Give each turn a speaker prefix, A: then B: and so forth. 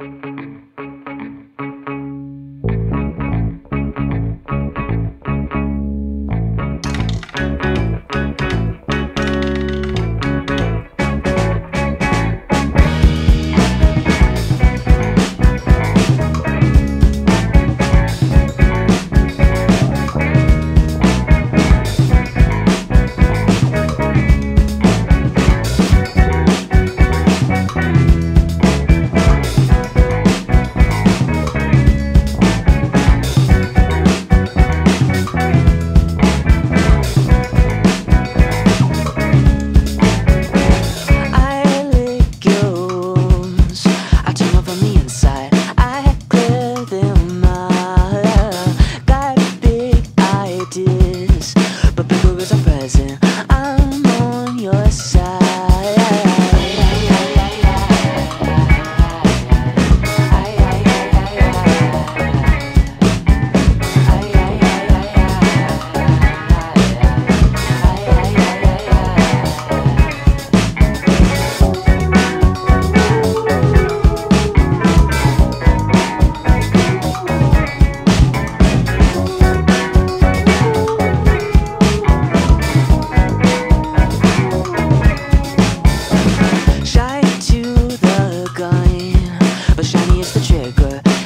A: I Shiny is the trigger.